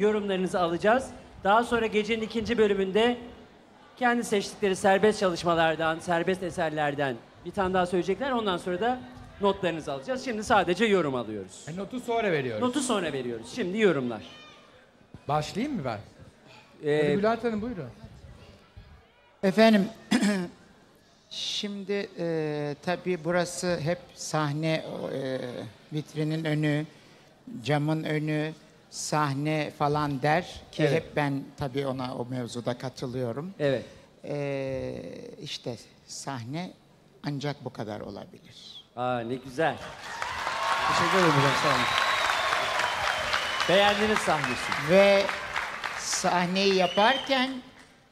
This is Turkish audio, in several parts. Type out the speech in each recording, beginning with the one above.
yorumlarınızı alacağız. Daha sonra gecenin ikinci bölümünde kendi seçtikleri serbest çalışmalardan, serbest eserlerden bir tane daha söyleyecekler. Ondan sonra da notlarınızı alacağız. Şimdi sadece yorum alıyoruz. E, notu sonra veriyoruz. Notu sonra veriyoruz. Şimdi yorumlar. Başlayayım mı ben? Ee, Hadi Bülent Hanım buyurun. Efendim, şimdi e, tabii burası hep sahne, e, vitrinin önü, camın önü, sahne falan der ki Evet. hep ben tabii ona o mevzuda katılıyorum. evet. E, işte sahne ancak bu kadar olabilir. Aa ne güzel. Teşekkür ederim hocam sağ olun. Beğendiniz sahnesi. Ve sahneyi yaparken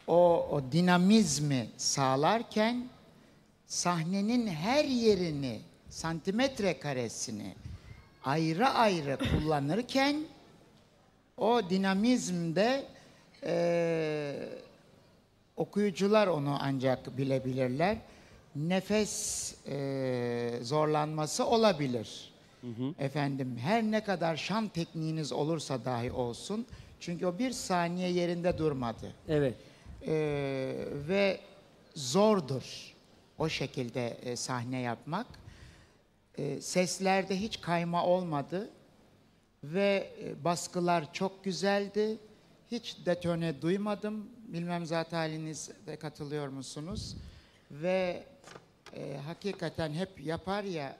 o, o dinamizmi sağlarken sahnenin her yerini, santimetre karesini ayrı ayrı kullanırken o dinamizmde eee, okuyucular onu ancak bilebilirler. Nefes eee, zorlanması olabilir. Efendim her ne kadar şan tekniğiniz olursa dahi olsun. Çünkü o bir saniye yerinde durmadı. Evet. Eee, ve zordur o şekilde e, sahne yapmak. E, seslerde hiç kayma olmadı ve e, baskılar çok güzeldi. Hiç detone duymadım. Bilmem zaten haliniz de katılıyor musunuz? Ve e, hakikaten hep yapar ya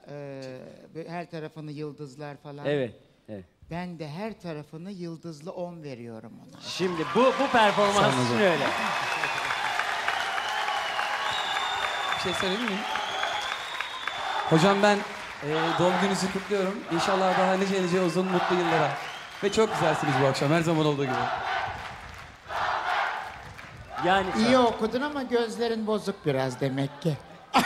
e, her tarafını yıldızlar falan. Evet. Evet. Ben de her tarafını yıldızlı 10 veriyorum ona. Şimdi bu bu performans için öyle. Bir şey söyleyebilir miyim? Hocam ben e, doğum gününüzü kutluyorum. İnşallah daha nice nice uzun mutlu yıllara. Ve çok güzelsiniz bu akşam her zaman olduğu gibi. Yani İyi okudun ama gözlerin bozuk biraz demek ki.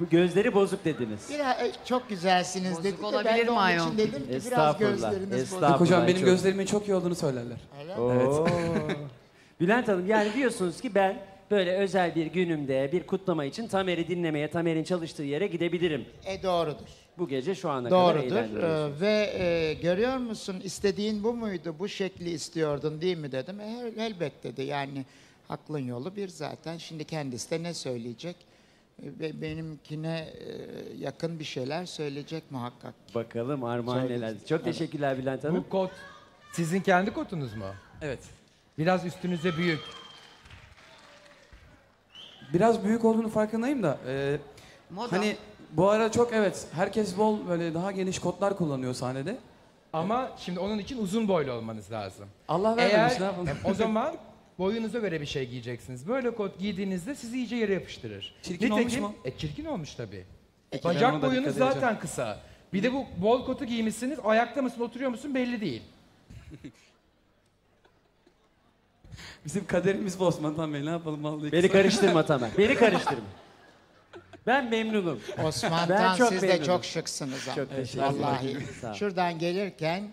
bu gözleri bozuk dediniz. Biraz e, çok güzelsiniz Bozuk dedi de ben olabilir de mi onun ayol? için dedim ki biraz Estağfurullah, gözleriniz bozuk. estağfurullah. Hocam benim çok- gözlerimin çok iyi olduğunu söylerler. Oo. Bülent Hanım yani diyorsunuz ki ben böyle özel bir günümde bir kutlama için Tamer'i dinlemeye, Tamer'in çalıştığı yere gidebilirim. E doğrudur. Bu gece şu ana kadar Doğrudur. Ee, ve e, görüyor musun istediğin bu muydu? Bu şekli istiyordun değil mi dedim. E, el- elbet dedi. Yani aklın yolu bir zaten. Şimdi kendisi de ne söyleyecek? E, Ve benimkine e, yakın bir şeyler söyleyecek muhakkak. Bakalım Armağan Söyleyecek. neler. Çok teşekkürler Bülent Hanım. Bu kot sizin kendi kotunuz mu? Evet. Biraz üstünüze büyük. Biraz büyük olduğunu farkındayım da. e, Moda. hani bu ara çok evet herkes bol böyle daha geniş kotlar kullanıyor sahnede. Ama şimdi onun için uzun boylu olmanız lazım. Allah vermemiş Eğer ne yapalım. e, o zaman boyunuza göre bir şey giyeceksiniz. Böyle kot giydiğinizde sizi iyice yere yapıştırır. Çirkin olmuş mu? E çirkin olmuş tabii. Ona Bacak boyunuz zaten kısa. Bir de bu bol kotu giymişsiniz. Ayakta mısın, oturuyor musun belli değil. Bizim kaderimiz bu Osman Tan Bey ne yapalım vallahi. Beni karıştırma Tamer. Beni karıştırma. Ben memnunum. Osman Ben Tan çok siz de memnunum. çok şıksınız ama. Çok teşekkür Vallahi. ederim. Sağ ol. Şuradan gelirken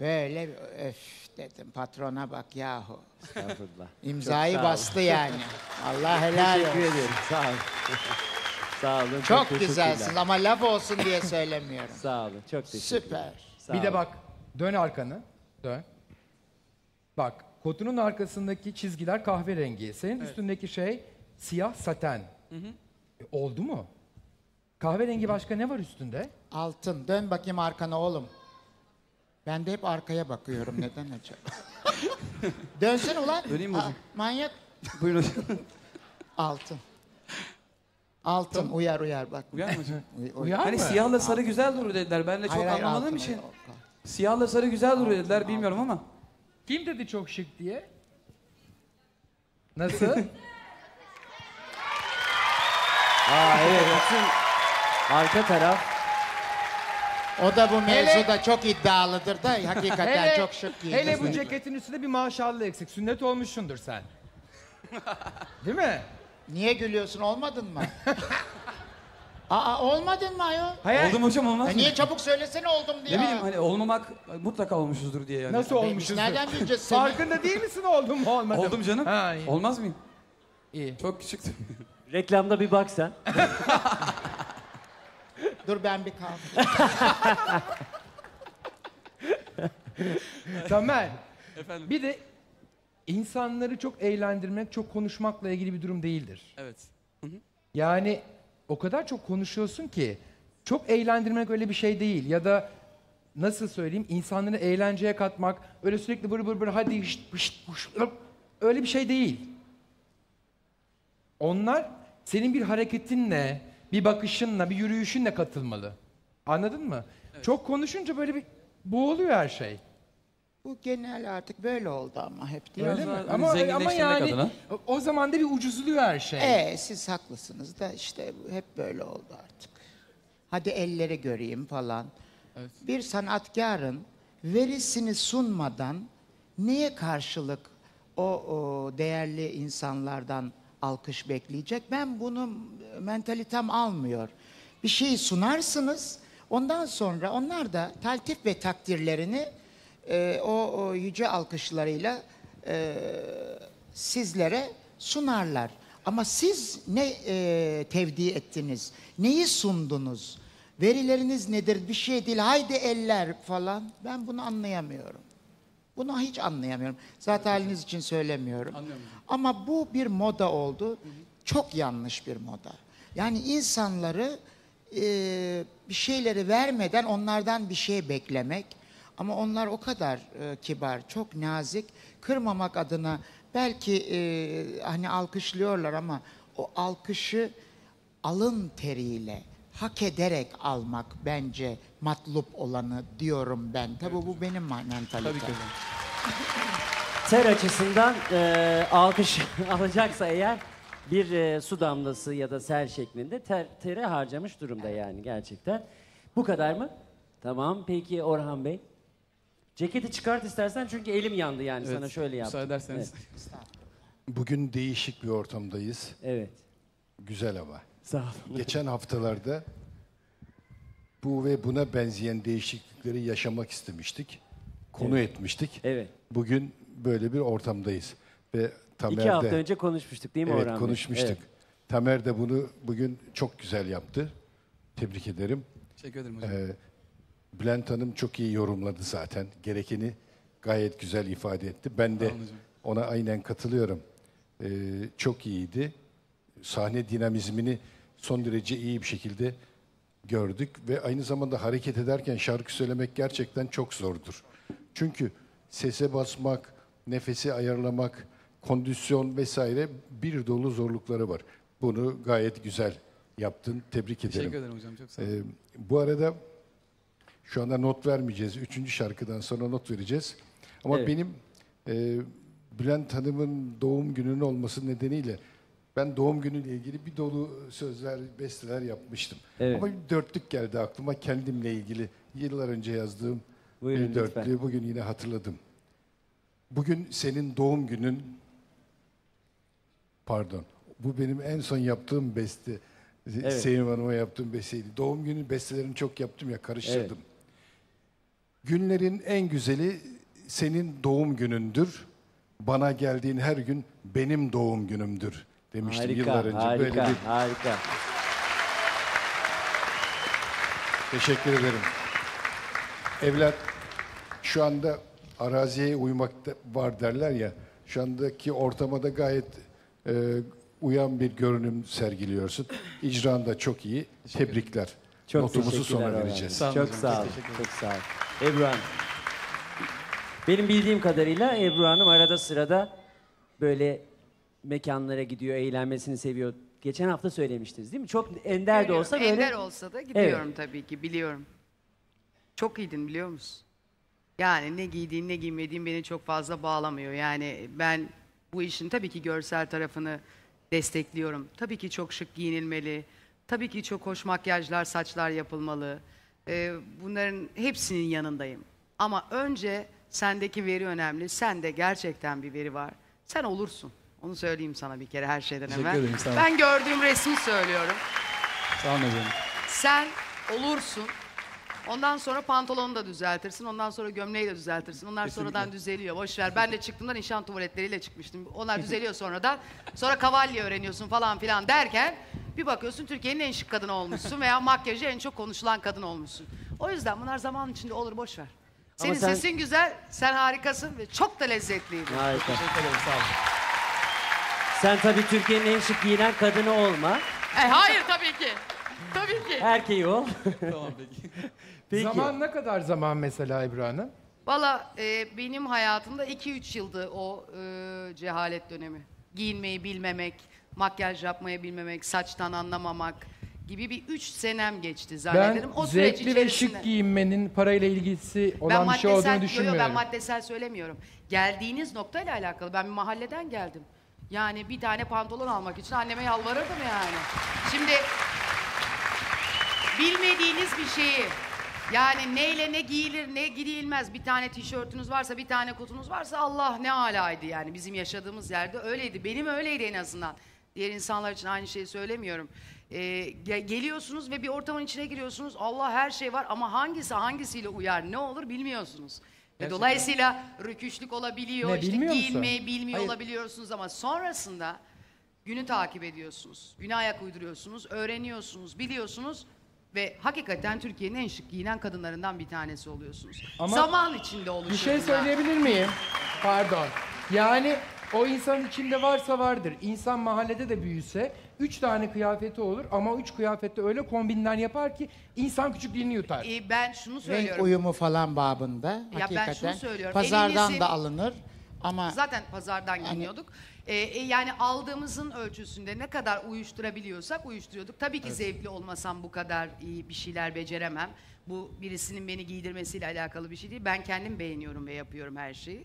böyle öf dedim patrona bak yahu. Estağfurullah. İmzayı Çok sağ bastı yani. Allah helal Teşekkür olsun. ediyorum. Sağ olun. Sağ olun. Çok teşekkürler. güzelsin ama laf olsun diye söylemiyorum. Sağ olun. Çok teşekkürler. Süper. Sağ bir olun. de bak dön arkanı. Dön. Bak kotunun arkasındaki çizgiler kahverengi. Senin üstündeki şey siyah saten. E, oldu mu? Kahverengi başka ne var üstünde? Altın. Dön bakayım arkana oğlum. Ben de hep arkaya bakıyorum. Neden acaba? Dönsün ulan. Döneyim mi Aa, hocam? manyak. Buyurun hocam. Altın. Altın. Uyar uyar bak. Uyar mı hocam? Uy- uy- Uyar Hani mı? siyahla sarı güzel durur dediler. Ben de çok Hayır, hayır, anlamadığım altın, için. altın. Siyahla sarı güzel durur dediler bilmiyorum ama. Kim dedi çok şık diye? Nasıl? Aa evet. Bütün arka taraf. O da bu mevzuda çok iddialıdır da hakikaten çok şık giydi. hele bu ceketin üstünde bir maşallah eksik. Sünnet olmuşsundur sen. Değil mi? Niye gülüyorsun olmadın mı? Aa olmadın mı ayol? Hayır. Oldu mu hocam olmaz mı? niye çabuk söylesene oldum diye. Ne bileyim hani olmamak mutlaka olmuşuzdur diye yani. Nasıl Biz olmuşuz? nereden bileceğiz seni? Farkında değil misin oldum mu olmadım? Oldum canım. Ha, iyi. Olmaz mıyım? iyi. Çok küçüktüm. Reklamda bir bak sen. Dur ben bir kalkayım. Tamer. Efendim. Bir de insanları çok eğlendirmek, çok konuşmakla ilgili bir durum değildir. Evet. Yani o kadar çok konuşuyorsun ki çok eğlendirmek öyle bir şey değil ya da nasıl söyleyeyim insanları eğlenceye katmak öyle sürekli bır bır bır hadi şşt, şşt, şşt, öyle bir şey değil. Onlar senin bir hareketinle, bir bakışınla, bir yürüyüşünle katılmalı. Anladın mı? Çok konuşunca böyle bir boğuluyor her şey. Bu genel artık böyle oldu ama hep değil Öyle mi? Hani Ama, ama zenginleştirmek yani adına. o- o zaman da bir ucuzluyor her şey. Ee, siz haklısınız da işte hep böyle oldu artık. Hadi elleri göreyim falan. Evet. Bir sanatkarın verisini sunmadan neye karşılık o, o değerli insanlardan alkış bekleyecek? Ben bunu mentalitem almıyor. Bir şeyi sunarsınız, ondan sonra onlar da taltif ve takdirlerini e, o, o yüce alkışlarıyla e, sizlere sunarlar. Ama siz ne e, tevdi ettiniz? Neyi sundunuz? Verileriniz nedir? Bir şey değil. Haydi eller falan. Ben bunu anlayamıyorum. Bunu hiç anlayamıyorum. Zaten haliniz için söylemiyorum. Anlıyorum. Ama bu bir moda oldu. Çok yanlış bir moda. Yani insanları e, bir şeyleri vermeden onlardan bir şey beklemek. Ama onlar o kadar e, kibar, çok nazik. Kırmamak adına belki e, hani alkışlıyorlar ama o alkışı alın teriyle, hak ederek almak bence matlup olanı diyorum ben. Tabii bu benim mentalitem. Tabii ki hocam. Ter açısından e, alkış alacaksa eğer bir e, su damlası ya da sel şeklinde ter, tere harcamış durumda yani gerçekten. Bu kadar mı? Tamam. Peki Orhan Bey? Ceketi çıkart istersen çünkü elim yandı yani Evet, sana şöyle yaptım. Müsaade ederseniz. Evet. Bugün değişik bir ortamdayız. evet. Güzel hava. Sağ olun. Geçen haftalarda bu ve buna benzeyen değişiklikleri yaşamak istemiştik. Konu etmiştik. Evet. Bugün böyle bir ortamdayız. Ve Tamer İki hafta de, önce konuşmuştuk değil mi evet, Orhan Bey? konuşmuştuk. Evet. Tamer de bunu bugün çok güzel yaptı. Tebrik ederim. Teşekkür ederim hocam. Ee, Bülent Hanım çok iyi yorumladı zaten. Gerekeni gayet güzel ifade etti. Ben de ona aynen katılıyorum. Ee, çok iyiydi. Sahne dinamizmini son derece iyi bir şekilde gördük ve aynı zamanda hareket ederken şarkı söylemek gerçekten çok zordur. Çünkü sese basmak, nefesi ayarlamak, kondisyon vesaire bir dolu zorlukları var. Bunu gayet güzel yaptın. Tebrik ederim. Teşekkür ederim hocam. Çok sağ olun. Ee, bu arada şu anda not vermeyeceğiz. Üçüncü şarkıdan sonra not vereceğiz. Ama Evet. benim e, Bülent Hanım'ın doğum gününün olması nedeniyle ben doğum günüyle ilgili bir dolu sözler, besteler yapmıştım. Evet. Ama bir dörtlük geldi aklıma kendimle ilgili. Yıllar önce yazdığım Buyurun bir dörtlüğü lütfen. bugün yine hatırladım. Bugün senin doğum günün pardon. Bu benim en son yaptığım beste. Evet. Sevim Hanım'a yaptığım besteydi. Doğum günü bestelerini çok yaptım ya karıştırdım. Günlerin en güzeli senin doğum günündür. Bana geldiğin her gün benim doğum günümdür demiştim Harika, yıllar önce. harika, Böyle bir harika. Teşekkür ederim. Evlat şu anda araziye uymakta var derler ya. Şu andaki ortama da gayet e, uyan bir görünüm sergiliyorsun. İcran da çok iyi. Tebrikler. Çok Notumuzu Orhan vereceğiz. Sağ olun Çok sağ ol. Çok sağ ol. Ebru Hanım. Benim bildiğim kadarıyla Ebru Hanım arada sırada böyle mekanlara gidiyor, eğlenmesini seviyor. Geçen hafta söylemiştiniz değil mi? Çok ender de olsa böyle... Ender olsa da gidiyorum tabii ki biliyorum. Çok iyiydin biliyor musun? Yani ne giydiğin ne giymediğin beni çok fazla bağlamıyor. Yani ben bu işin tabii ki görsel tarafını destekliyorum. Tabii ki çok şık giyinilmeli. Tabii ki çok hoş makyajlar, saçlar yapılmalı. Ee, bunların hepsinin yanındayım. Ama önce sendeki veri önemli. Sende gerçekten bir veri var. Sen olursun. Onu söyleyeyim sana bir kere her şeyden Teşekkür ederim, sağ olun. Ben gördüğüm resmi söylüyorum. Sağ olun hocam. Sen olursun. Ondan sonra pantolonu da düzeltirsin. Ondan sonra gömleği de düzeltirsin. Onlar sonradan düzeliyor. Boş ver. Ben de çıktığımda nişan tuvaletleriyle çıkmıştım. Onlar düzeliyor sonradan. Sonra kavalye öğreniyorsun falan filan derken bir bakıyorsun Türkiye'nin en şık kadını olmuşsun veya makyajı en çok konuşulan kadın olmuşsun. O yüzden bunlar zaman içinde olur boş ver. Senin sen- sesin güzel, sen harikasın ve çok da lezzetliydi. Harika. Teşekkür ederim sağ olun. Sen tabii Türkiye'nin en şık giyinen kadını olma. E, hayır tabii ki. Tabii ki. Erkeği ol. tamam peki. Peki. Zaman ne kadar zaman mesela Ebru Hanım? Valla e, benim hayatımda 2-3 yıldı o e, cehalet dönemi. Giyinmeyi bilmemek, makyaj yapmayı bilmemek, saçtan anlamamak gibi bir 3 senem geçti Ben zannederim. o süreç zevkli ve içerisinde. şık giyinmenin parayla ilgisi ben olan bir şey olduğunu yo, yo, düşünmüyorum. ben maddesel söylemiyorum. Geldiğiniz noktayla alakalı. Ben bir mahalleden geldim. Yani bir tane pantolon almak için anneme yalvarırdım yani. Şimdi bilmediğiniz bir şeyi yani neyle ne giyilir ne giyilmez bir tane tişörtünüz varsa bir tane kutunuz varsa Allah ne alaydı yani bizim yaşadığımız yerde öyleydi. Benim öyleydi en azından. Diğer insanlar için aynı şeyi söylemiyorum. Ee, ge- geliyorsunuz ve bir ortamın içine giriyorsunuz. Allah her şey var ama hangisi hangisiyle uyar ne olur bilmiyorsunuz. Ve dolayısıyla rüküşlük olabiliyor, Ne, işte giyinmeyi bilmiyor Hayır. olabiliyorsunuz ama sonrasında günü takip ediyorsunuz. Güne ayak uyduruyorsunuz, öğreniyorsunuz, biliyorsunuz ve hakikaten Türkiye'nin en şık giyinen kadınlarından bir tanesi oluyorsunuz. Ama Zaman içinde oluşuyor. Bir şey bunlar. söyleyebilir miyim? Pardon. Yani o insanın içinde varsa vardır. İnsan mahallede de büyüse üç tane kıyafeti olur ama üç kıyafette öyle kombinler yapar ki insan küçüklüğünü yutar. Ee, ben şunu Renk söylüyorum. uyumu falan babında. ben hakikaten. şunu söylüyorum, Pazardan elinizin- da alınır ama Zaten pazardan giyiniyorduk. Ee, e, yani aldığımızın ölçüsünde ne kadar uyuşturabiliyorsak uyuşturuyorduk. Tabii ki zevkli olmasam bu kadar iyi bir şeyler beceremem. Bu birisinin beni giydirmesiyle alakalı bir şey değil. Ben kendim beğeniyorum ve yapıyorum her şeyi.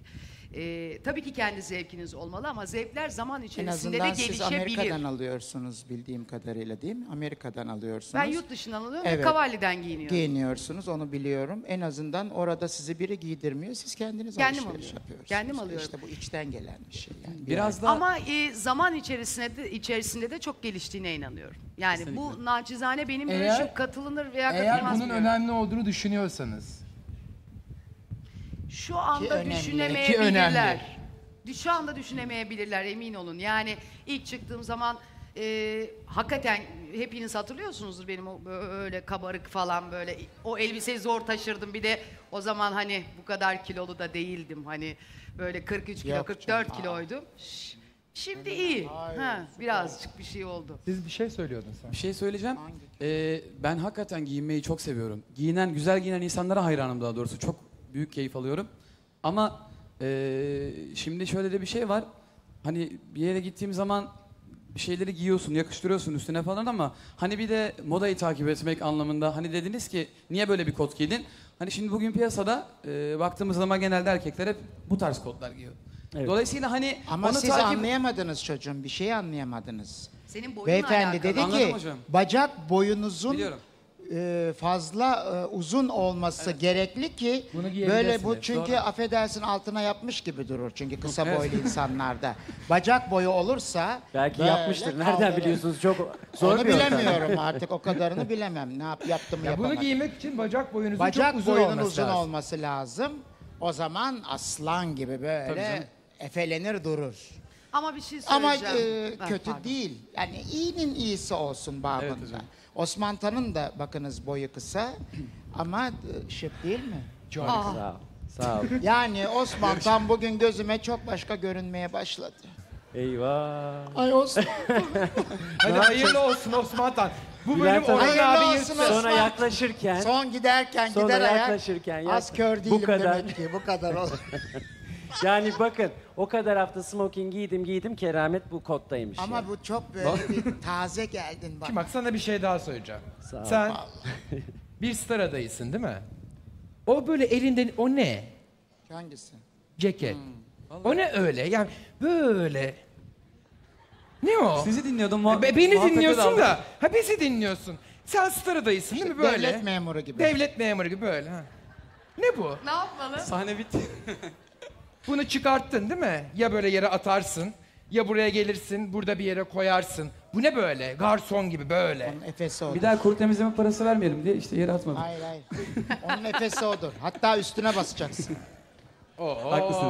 Ee, tabii ki kendi zevkiniz olmalı ama zevkler zaman en içerisinde de azından siz gelişebilir. Amerika'dan alıyorsunuz bildiğim kadarıyla değil mi? Amerika'dan alıyorsunuz. Ben yurt dışından alıyorum ve Evet. Cavalli'den giyiniyorum. Giyiniyorsunuz onu biliyorum. En azından orada sizi biri giydirmiyor. Siz kendiniz Kendim alışveriş alıyorum. yapıyorsunuz. Kendim alıyorum. İşte bu içten gelen bir şey. Yani. Biraz da Ama e, zaman içerisinde de, içerisinde de çok geliştiğine inanıyorum. Yani bu naçizane benim Eğer- görüşüm katılınır veya Eğer katılmaz bunun bilmiyorum. önemli olduğunu düşünüyorsanız. Şu anda önemli. Ki düşünemeyebilirler. Şu anda düşünemeyebilirler emin olun. Yani ilk çıktığım zaman e, hakikaten hepiniz hatırlıyorsunuzdur benim o böyle kabarık falan böyle o elbiseyi zor taşırdım. Bir de o zaman hani bu kadar kilolu da değildim. Hani böyle 43 kilo Yok 44 canım, kiloydum. Ş- Şimdi iyi. Ha, birazcık bir şey oldu. Siz bir şey söylüyordun sen. bir şey söyleyeceğim. Ee, ben hakikaten giyinmeyi çok seviyorum. Giyinen, güzel giyinen insanlara hayranım daha doğrusu. Çok büyük keyif alıyorum. Ama ee, şimdi şöyle de bir şey var. Hani bir yere gittiğim zaman bir şeyleri giyiyorsun, yakıştırıyorsun üstüne falan ama hani bir de modayı takip etmek anlamında hani dediniz ki niye böyle bir kot giydin? Hani şimdi bugün piyasada ee, baktığımız zaman genelde erkekler hep bu tarz kotlar giyiyor. Evet. Dolayısıyla hani Ama onu siz takip... anlayamadınız çocuğum. Bir şey anlayamadınız. Senin boyunla Beyefendi alakalı. dedi Anladım ki hocam. bacak boyunuzun Biliyorum. E, fazla e, uzun olması gerekli ki Bunu böyle giyebilirsiniz. bu çünkü Doğru. affedersin altına yapmış gibi durur çünkü kısa Evet. boylu insanlarda. Bacak boyu olursa Belki böyle yapmıştır. Nereden kaldırır. biliyorsunuz? Çok zor Onu bir yöntem. bilemiyorum artık o kadarını bilemem. Ne yap yaptım Ya bunu yapamadım. giymek için bacak boyunuzun Bacak çok uzun boyunun olması uzun lazım. olması lazım. O zaman aslan gibi böyle efelenir durur. Ama bir şey Ama söyleyeceğim. e, Ha, kötü pardon. değil. Yani iyinin iyisi olsun babında. Evet hocam. Osman Tan'ın da bakınız boyu kısa ama e, şık değil mi? Çok. Aa. Sağ ol. Sağ ol. Yani Osman Tan bugün gözüme çok başka görünmeye başladı. Eyvah. Ay Osman. Hadi hayırlı olsun Osman Tan. Bu bölüm Bülent Hanım- Orhan Hayırlı abi olsun. Sonra Osman. yaklaşırken Son giderken Sonra gider ayak. yaklaşırken Az yak- kör Bu değilim kadar. demek ki. Bu kadar olur. Yani bakın o kadar hafta smoking giydim giydim keramet bu kottaymış. Ama yani. bu çok böyle bir taze geldin bak. Şimdi bak sana bir şey daha söyleyeceğim. Sağ ol. Sen bir star adayısın değil mi? O böyle elinden o ne? Hangisi? Ceket. o ne öyle? Yani böyle. Ne o? Sizi dinliyordum. muha- Be- beni muhabbete dinliyorsun daldım. da. Ha bizi dinliyorsun. Sen star adayısın değil mi böyle? Devlet memuru gibi. Devlet memuru gibi böyle. Ha. Ne bu? Ne yapmalı? Sahne bitti. Bunu çıkarttın değil mi? Ya böyle yere atarsın, ya buraya gelirsin, burada bir yere koyarsın. Bu ne böyle? Garson gibi böyle. Onun efesi odur. bir daha kuru temizleme parası vermeyelim diye işte yere atmadım. Hayır hayır. Onun efesi odur. Hatta üstüne basacaksın. Haklısın.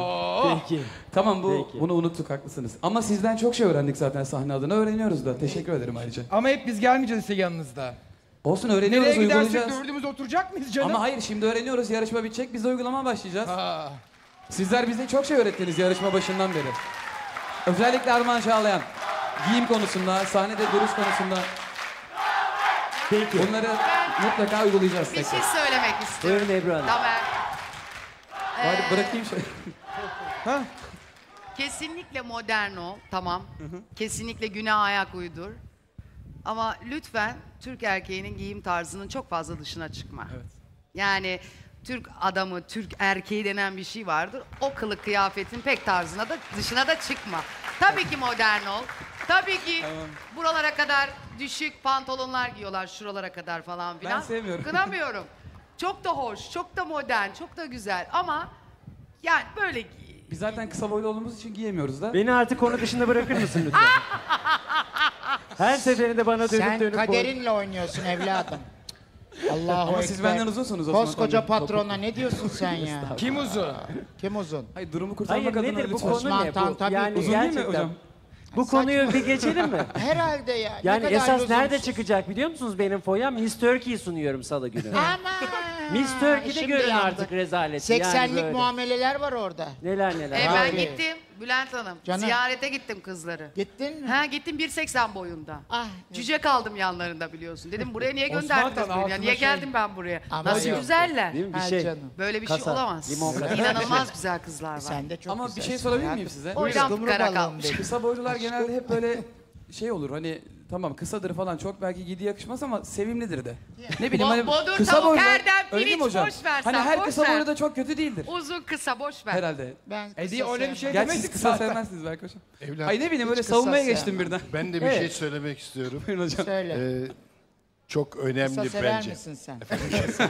Peki. Tamam bu Peki. bunu unuttuk haklısınız. Ama sizden çok şey öğrendik zaten sahne adına öğreniyoruz da. Teşekkür ederim ayrıca. Ama hep biz gelmeyeceğiz işte yanınızda. Olsun öğreniyoruz, Nereye gidersek uygulayacağız. dördümüz oturacak mıyız canım? Ama hayır şimdi öğreniyoruz, yarışma bitecek, biz de uygulamaya başlayacağız. Ha. Sizler bize çok şey öğrettiniz yarışma başından beri. Özellikle Armağan Çağlayan. Giyim konusunda, sahnede duruş konusunda Peki. bunları mutlaka uygulayacağız Bir tekrar. şey söylemek istiyorum. Buyurun Ebru Hanım. Tamer. Hadi bırakayım şey. Kesinlikle modern ol, tamam. Kesinlikle güne ayak uydur. Ama lütfen Türk erkeğinin giyim tarzının çok fazla dışına çıkma. Evet. Yani Türk adamı, Türk erkeği denen bir şey vardır. O kılık kıyafetin pek tarzına da dışına da çıkma. Tabii ki modern ol. Tabii ki buralara kadar düşük pantolonlar giyiyorlar şuralara kadar falan filan. sevmiyorum. Kınamıyorum. Çok da hoş, çok da modern, çok da güzel ama yani böyle giy. Biz zaten kısa boylu olduğumuz için giyemiyoruz da. Beni artık konu dışında bırakır mısın lütfen? Her seferinde bana dönüp Sen dönüp kaderinle oynuyorsun evladım. Allahu Ama siz Ekber. benden uzunsunuz Osman Koskoca Tanrı. patrona ne diyorsun sen ya? Kim uzun? Kim uzun? Hayır durumu kurtarmak Hayır adına nedir bu lütfen. konu Osman ne? Tan Bu, tabii yani Uzun değil mi gerçekten. hocam? Bu konuyu bir geçelim mi? Herhalde ya. Ne Yani kadar esas nerede lüzumsuz. çıkacak biliyor musunuz benim foyam? Miss Turkey sunuyorum salı günü. Aman. Miss Turkey'de Şimdi görün artık rezaleti. yani 80'lik böyle. muameleler var orada. Neler neler. E, ben Abi. gittim Bülent Hanım. Canım. Ziyarete gittim kızları. Gittin mi? Ha gittim 1.80 boyunda. Ah. Cüce kaldım yanlarında biliyorsun. Dedim buraya niye gönderdiniz beni? Niye şey- geldim ben buraya? Ama Nasıl yok. güzeller. Değil mi? Bir şey. canım. Böyle bir Kasa, şey olamaz. limon. İnanılmaz güzel kızlar var. Sen de çok Ama bir güzelsin şey sorabilir miyim size? O yüzden Kızgın fıkara balığım kalmış. Kısa boylular genelde hep böyle şey olur hani tamam kısadır falan çok belki giydi yakışmaz ama sevimlidir de. Ne bileyim Bo- hani bodur kısa tavuk, boylular herden öyle değil mi pirinç, hocam? boş ver Hani sen, her boş kısa ver. boylu da çok kötü değildir. Uzun kısa boş ver. Herhalde. Ben E kısa diye öyle bir şey. Gerçi demedik siz kısa zaten. sevmezsiniz belki hocam. Evlat, Ay ne bileyim böyle kısa savunmaya sevmem. geçtim birden. ben de bir Evet. şey söylemek istiyorum. Buyurun hocam. Söyle. Ee, çok önemli kısa sever bence. misin sen? Ben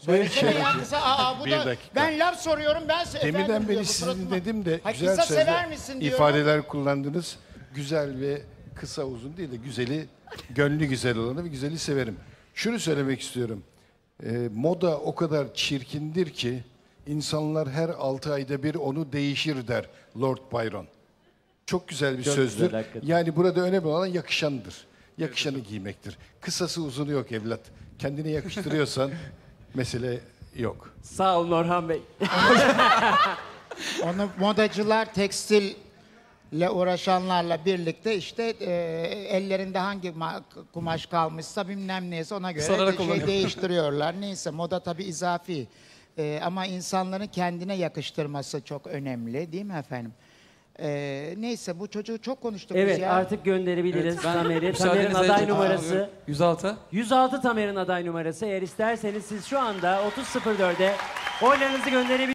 Söylesene şey- ya kısa. Aa, bu Bir da, dakika. ben laf soruyorum ben se- Deminden efendim diyor, beri sizin dedim de Hayır, güzel kısa sözler, sever misin diyorum. ifadeler kullandınız. Güzel ve kısa uzun değil de güzeli, gönlü güzel olanı ve güzeli severim. Şunu söylemek istiyorum. Ee, moda o kadar çirkindir ki insanlar her altı ayda bir onu değişir der Lord Byron. Çok güzel bir Çok sözdür. güzel, hakikaten. yani burada önemli olan yakışandır. Yakışanı giymektir. Kısası uzunu yok evlat. Kendine yakıştırıyorsan mesele yok. Sağ olun Orhan Bey. Onu modacılar tekstille uğraşanlarla birlikte işte e, ellerinde hangi ma- kumaş kalmışsa bilmem neyse ona göre Sararak de şey değiştiriyorlar. Neyse moda tabii izafi. E, ama insanların kendine yakıştırması çok önemli değil mi efendim? E, neyse bu çocuğu çok konuştuk biz Evet ya. artık gönderebiliriz Ben Tamer'i. Tamer'in aday numarası. 106. 106 Tamer'in aday numarası. Eğer isterseniz siz şu anda 30.04'de oylarınızı gönderebilirsiniz.